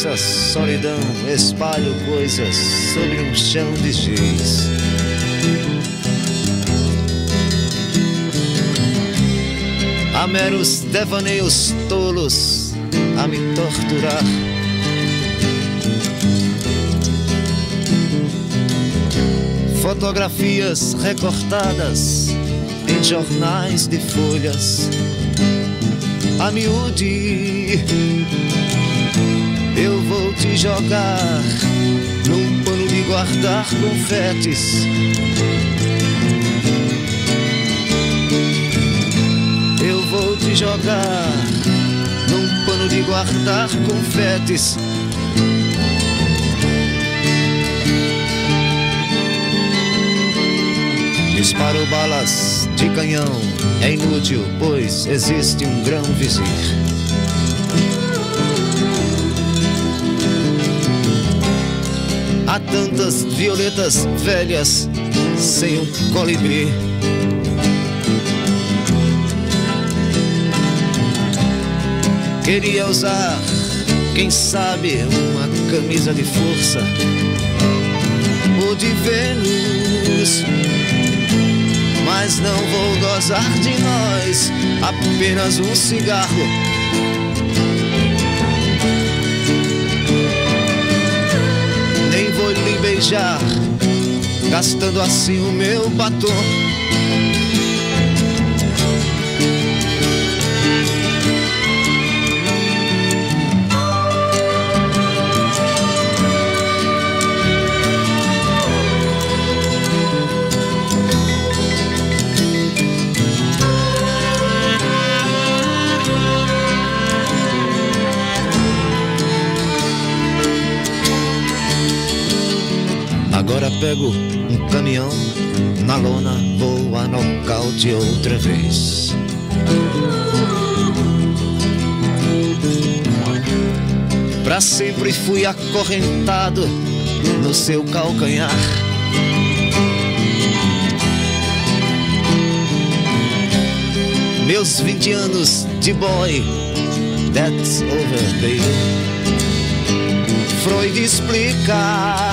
Dessa solidão, espalho coisas sobre um chão de giz. Há meros devaneios tolos a me torturar. Fotografias recortadas em jornais de folhas. A miúde, vou te jogar num pano de guardar confetes. Eu vou te jogar num pano de guardar confetes. Disparo balas de canhão, é inútil, pois existe um grão vizir. Tantas violetas velhas sem um colibri. Queria usar, quem sabe, uma camisa de força ou de Vênus mas não vou gozar de nós, apenas um cigarro. Beijar, gastando assim o meu batom. Agora pego um caminhão na lona, vou a nocaute outra vez. Pra sempre fui acorrentado no seu calcanhar. Meus 20 anos de boy, that's over, baby. Freud explica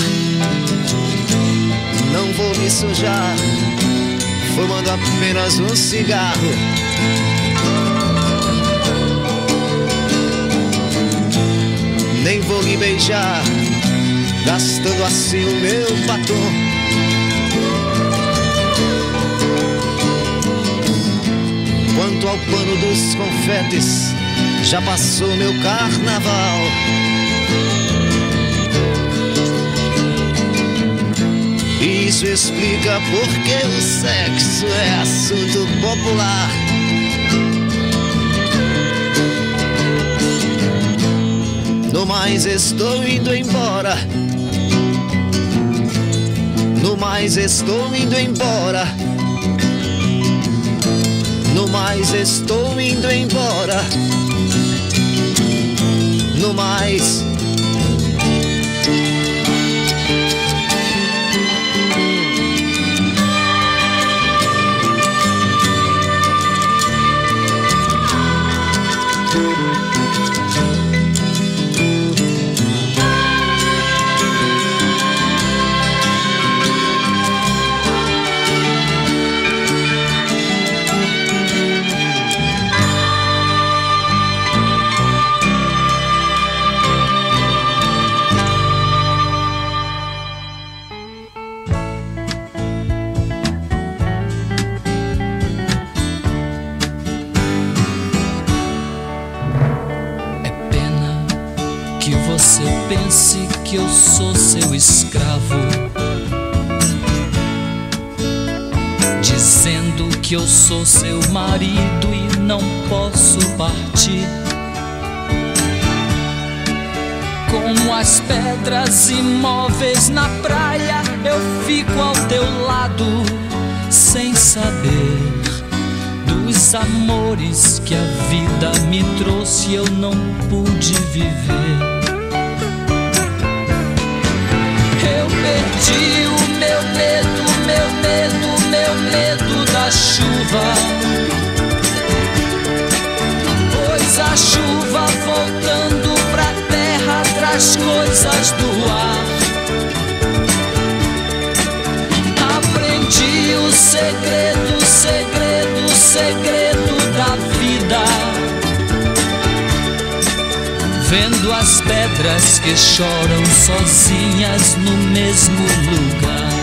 vou me sujar, fumando apenas um cigarro. Nem vou me beijar, gastando assim o meu batom. Quanto ao pano dos confetes, já passou meu carnaval. Isso explica porque o sexo é assunto popular. No mais estou indo embora. No mais estou indo embora. No mais estou indo embora. No mais Eu sou seu escravo, dizendo que eu sou seu marido e não posso partir. Como as pedras imóveis na praia, eu fico ao teu lado, sem saber dos amores que a vida me trouxe, eu não pude viver. eu perdi o meu medo, meu medo, meu medo da chuva. Pois a chuva voltando pra terra traz coisas do ar. Aprendi o segredo, segredo, segredo da vida. Vendo as pedras que choram sozinhas no mesmo lugar.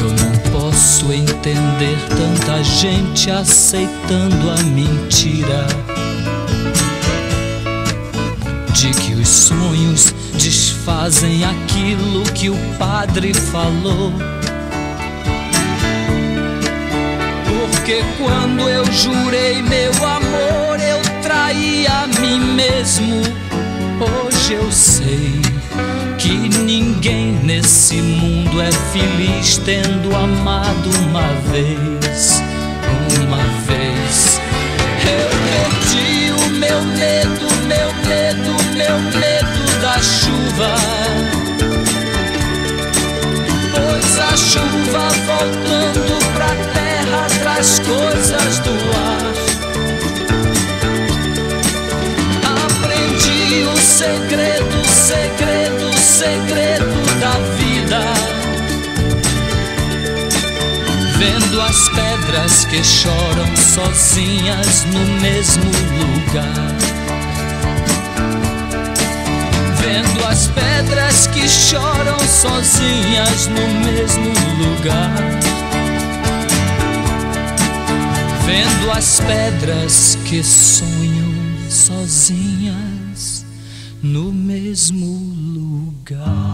Eu não posso entender tanta gente aceitando a mentira de que os sonhos desfazem aquilo que o padre falou. Porque quando eu jurei meu amor, traí a mim mesmo. Hoje eu sei que ninguém nesse mundo é feliz tendo amado uma vez. Uma vez eu perdi o meu medo, meu medo, meu medo da chuva. Pois a chuva voltando segredo, da vida. Vendo as pedras que choram sozinhas no mesmo lugar. Vendo as pedras que choram sozinhas no mesmo lugar. Vendo as pedras que sonham sozinhas no mesmo lugar.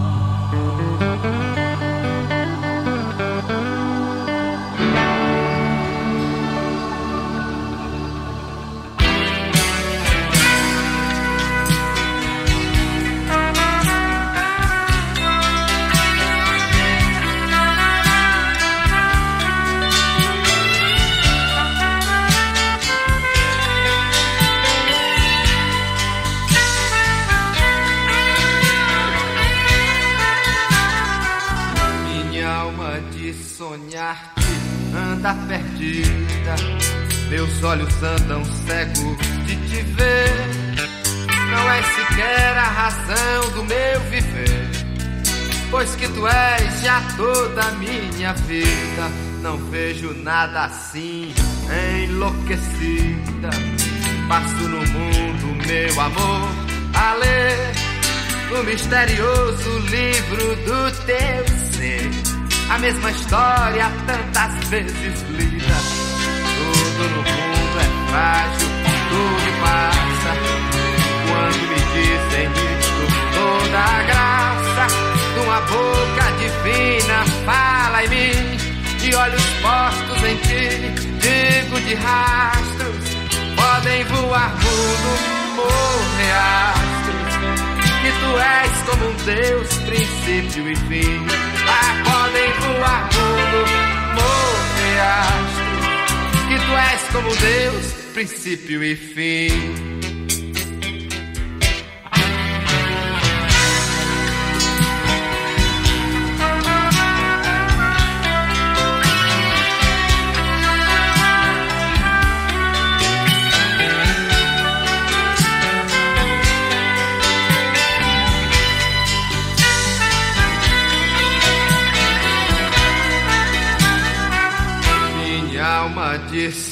De sonhar-te anda perdida. Meus olhos andam cegos de te ver. Não és sequer a razão do meu viver. Pois que tu és já toda a minha vida. Não vejo nada assim, enlouquecida. Passo no mundo, meu amor, a ler o misterioso livro do teu ser. A mesma história tantas vezes lida. Tudo no mundo é frágil, tudo passa. Quando me dizem isto, toda a graça de uma boca divina fala em mim. E olhos postos em ti, digo de rastros, podem voar mundo, morrer astros que tu és como um Deus, princípio e fim. Como Deus, princípio e fim.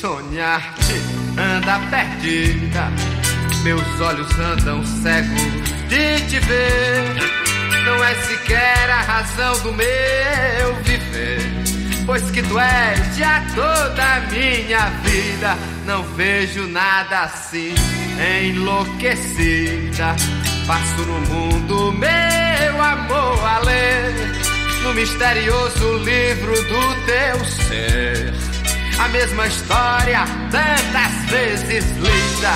Sonhar-te anda perdida. Meus olhos andam cegos de te ver. Não é sequer a razão do meu viver. Pois que tu és já toda a minha vida. Não vejo nada assim, enlouquecida. Passo no mundo, meu amor, a ler no misterioso livro do teu ser. A mesma história, tantas vezes lida.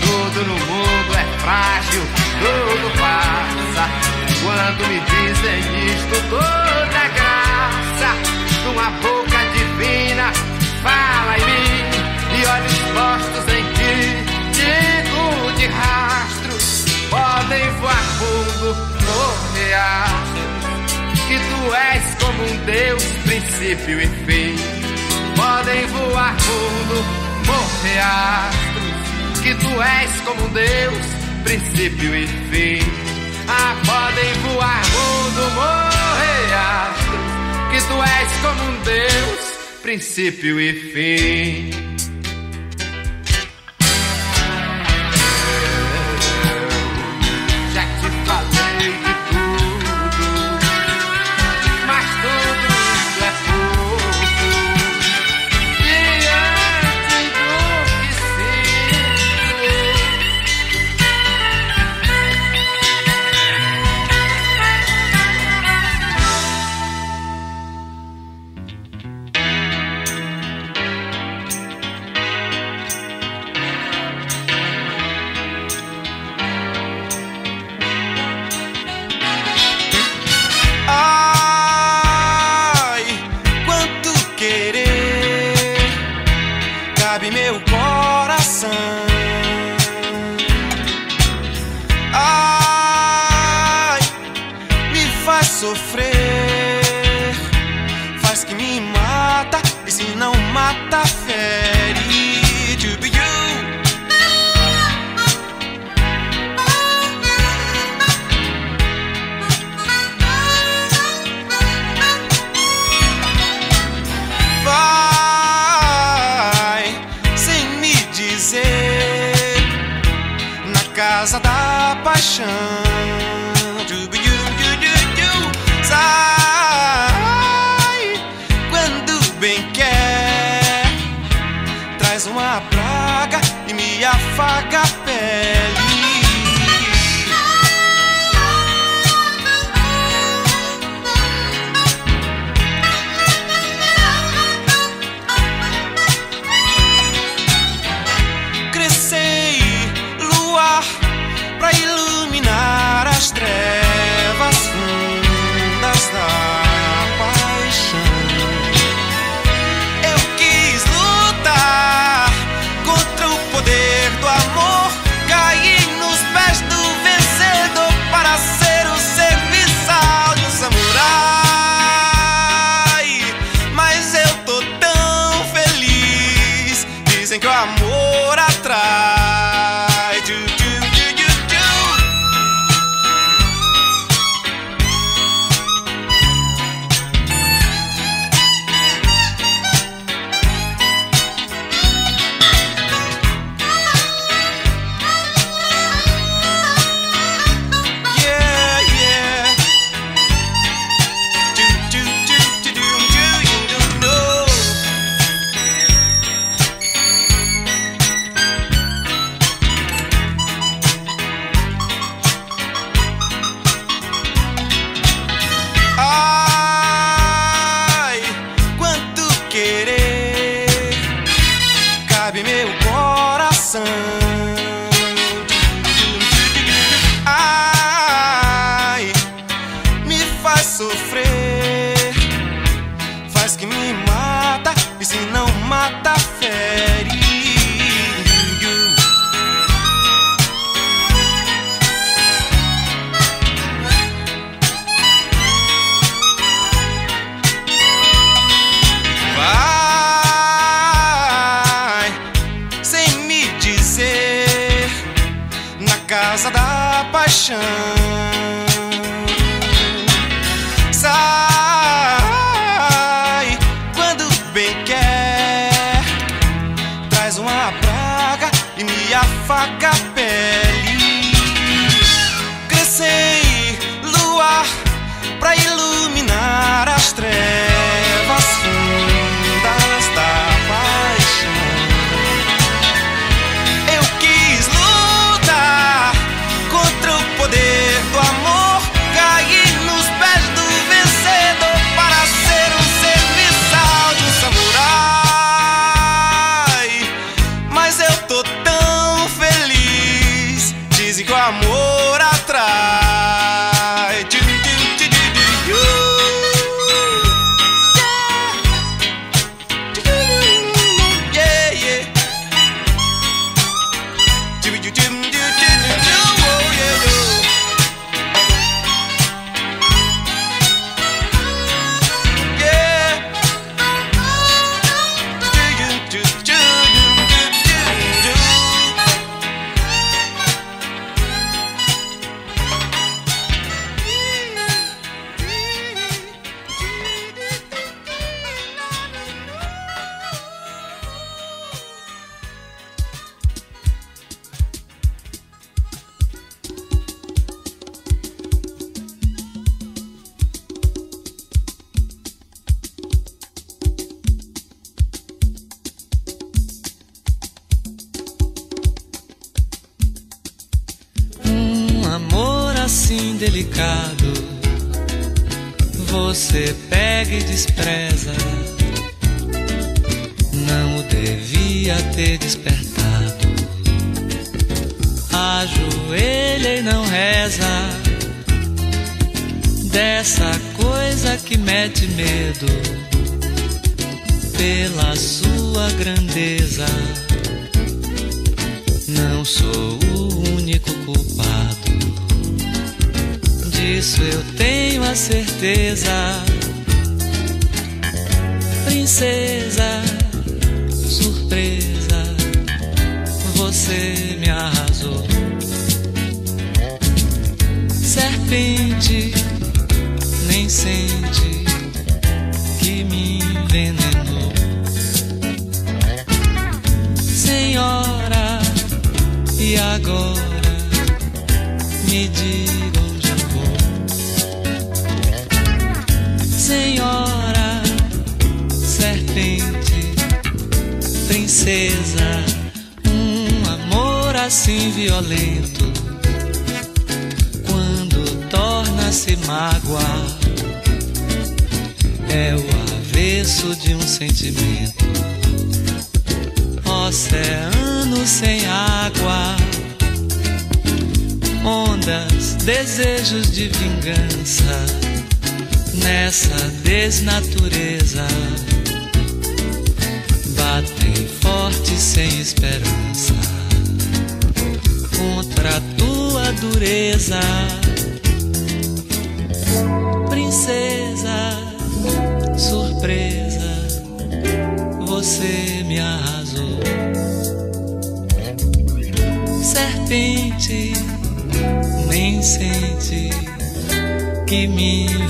Tudo no mundo é frágil, tudo passa. Quando me dizem isto, toda graça de uma boca divina fala em mim e olhos postos em ti. Digo de rastros, podem voar fundo, morrer astros que tu és como um Deus, princípio e fim podem voar fundo morre que tu és como um Deus, princípio e fim. Ah, podem voar mundo, morre que tu és como um Deus, princípio e fim. Tô delicado. Você pega e despreza. Não o devia ter despertado. Ajoelha e não reza. Dessa coisa que mete medo pela sua grandeza. Não sou o único culpado, eu tenho a certeza. Princesa, surpresa, você me arrasou. Serpente, nem sente que me envenenou. Senhora, e agora me diga princesa, um amor assim violento. Quando torna-se mágoa, é o avesso de um sentimento. Oceano sem água, ondas, desejos de vingança nessa desnatureza. Sem esperança contra a tua dureza, princesa, surpresa, você me arrasou. Serpente, nem sente que me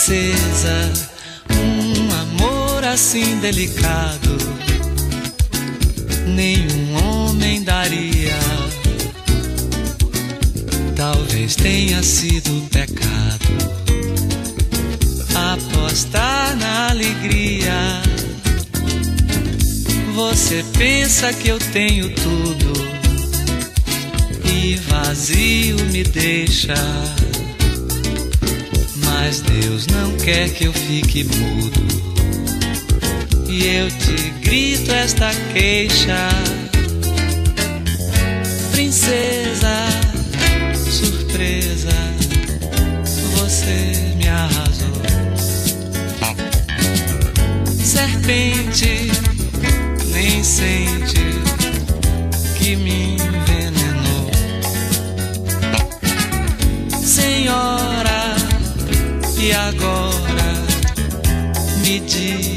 princesa, um amor assim delicado, nenhum homem daria. Talvez tenha sido pecado apostar na alegria. Você pensa que eu tenho tudo e vazio me deixa. Mas Deus não quer que eu fique mudo. E eu te grito esta queixa, princesa, surpresa, você me arrasou. Serpente, nem sente me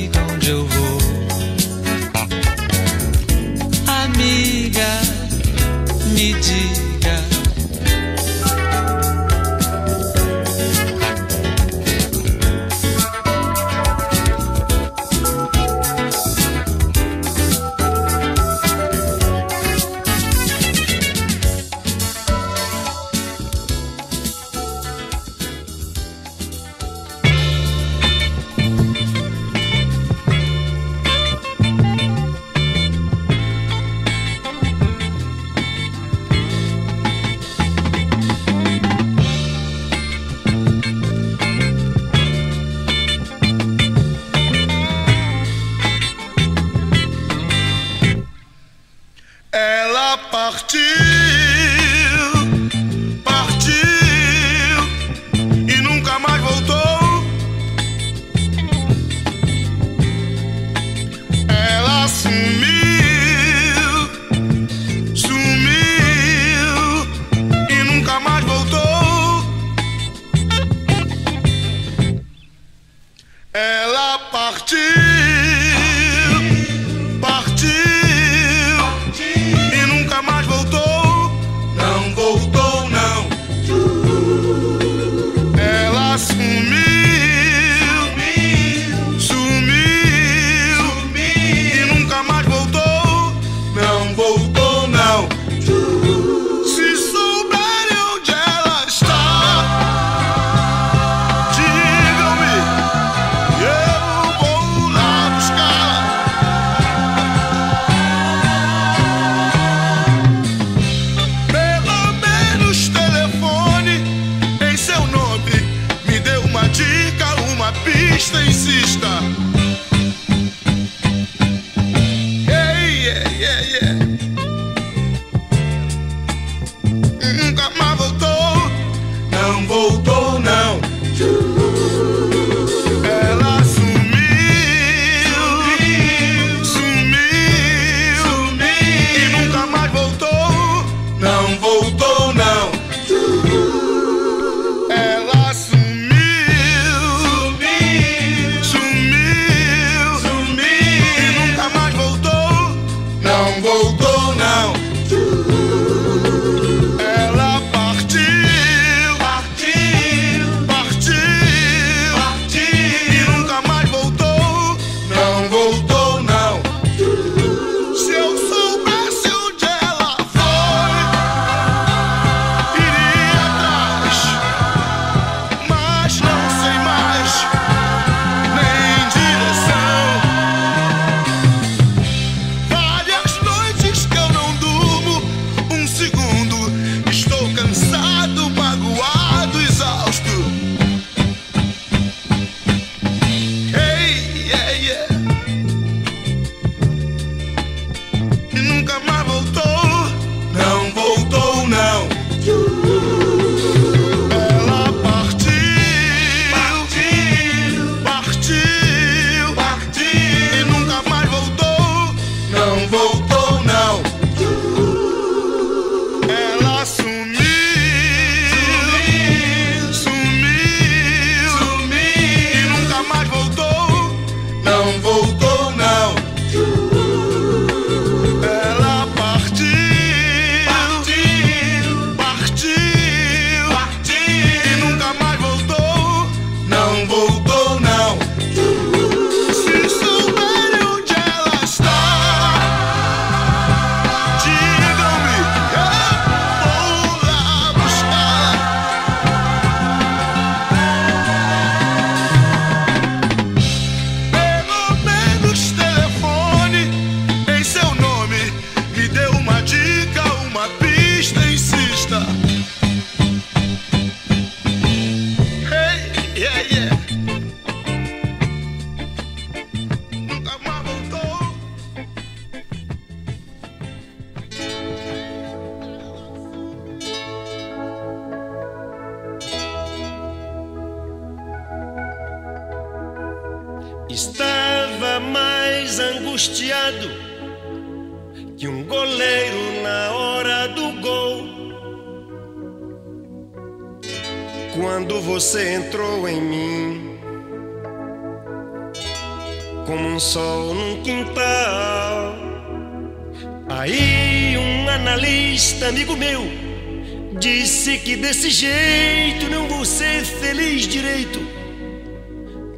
desse jeito não vou ser feliz direito.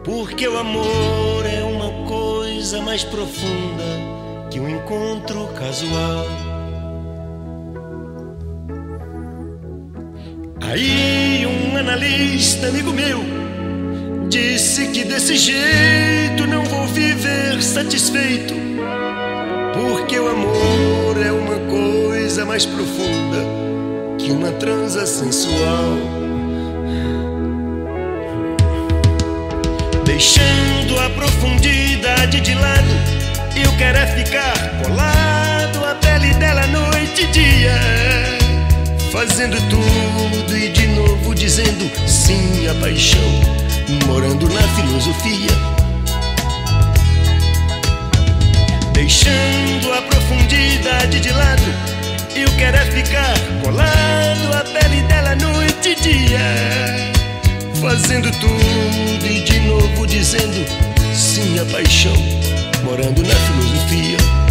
Porque o amor é uma coisa mais profunda que um encontro casual. Aí um analista amigo meu disse que desse jeito não vou viver satisfeito. Porque o amor é uma coisa mais profunda que uma transa sensual. Deixando a profundidade de lado, eu quero é ficar colado à pele dela noite e dia. Fazendo tudo e de novo dizendo sim à paixão, morando na filosofia. Deixando a profundidade de lado, e o é ficar colando a pele dela noite e dia. Fazendo tudo e de novo dizendo Sim, a paixão Morando na filosofia.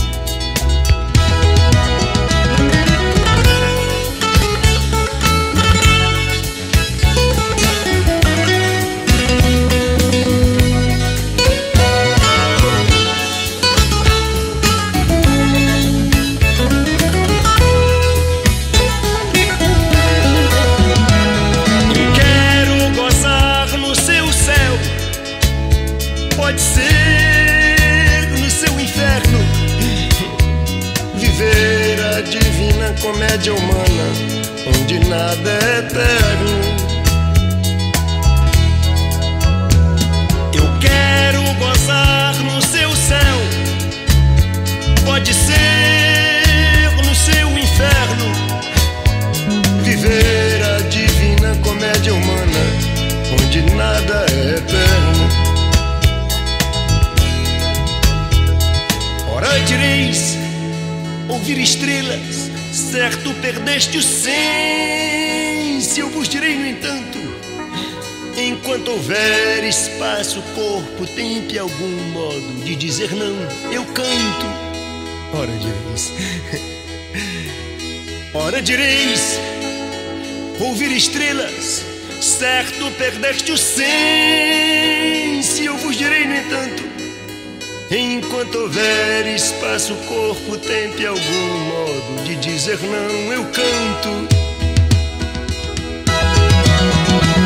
Ouvir estrelas, certo perdeste o senso. Eu vos direi, no entanto, enquanto houver espaço, corpo, tempo e algum modo de dizer não, eu canto. Ora direis, ora direis, ouvir estrelas, certo perdeste o senso. Eu vos direi, no entanto, enquanto houver espaço, corpo, tempo e algum modo de dizer não, eu canto.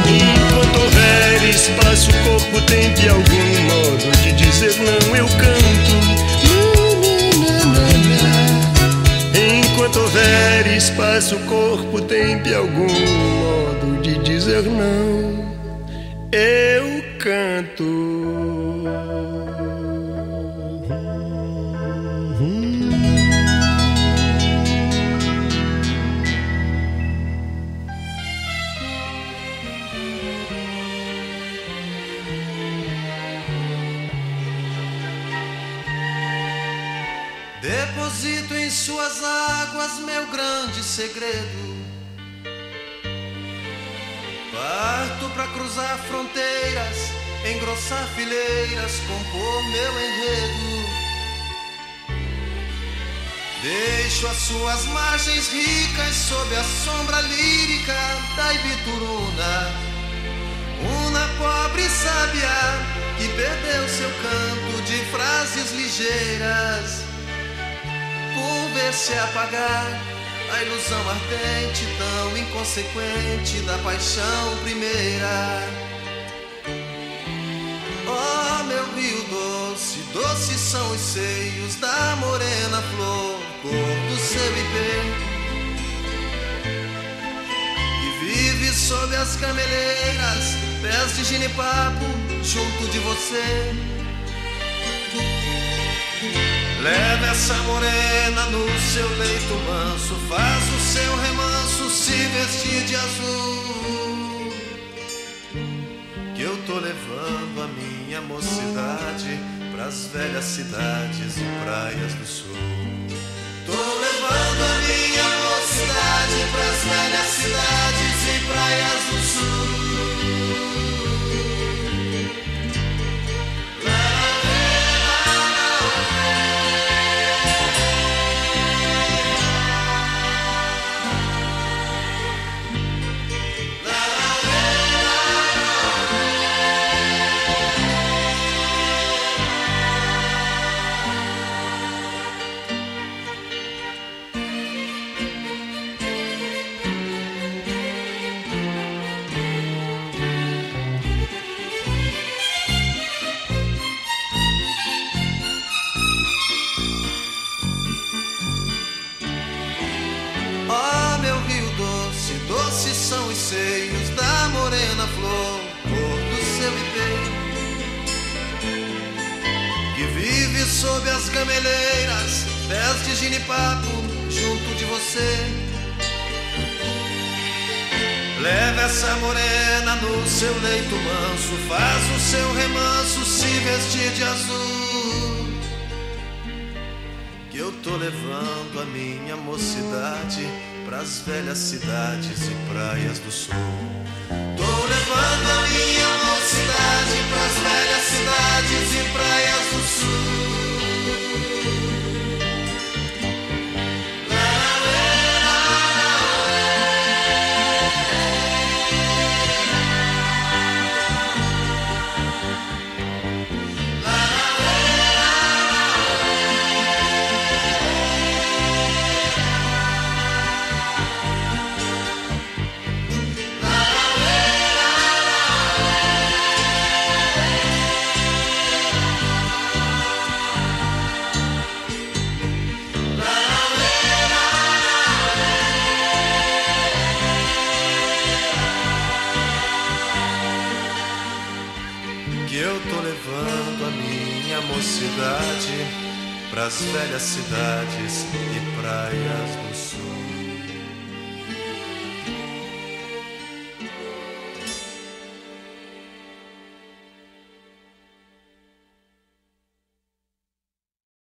Enquanto houver espaço, corpo, tempo e algum modo de dizer não, eu canto. Enquanto houver espaço, corpo, tempo e algum modo de dizer não, eu canto. Águas meu grande segredo. Parto para cruzar fronteiras, engrossar fileiras, compor meu enredo. Deixo as suas margens ricas sob a sombra lírica da Ibituruna. Uma pobre sábia que perdeu seu canto de frases ligeiras ver se apagar a ilusão ardente, tão inconsequente da paixão primeira. Oh, meu rio doce, doces são os seios da morena flor, cor do seu ipê. Que vive sob as cameleiras, pés de ginipapo, junto de você. Leva essa morena no seu leito manso, faz o seu remanso se vestir de azul. Que eu tô levando a minha mocidade pras velhas cidades e praias do sul. Tô levando a minha mocidade pras velhas cidades e praias do sul. De ginipapo, junto de você. Leva essa morena no seu leito manso, faz o seu remanso se vestir de azul que eu tô levando a minha mocidade pras velhas cidades e praias do sul. Tô levando a minha mocidade pras velhas cidades e praias do sul.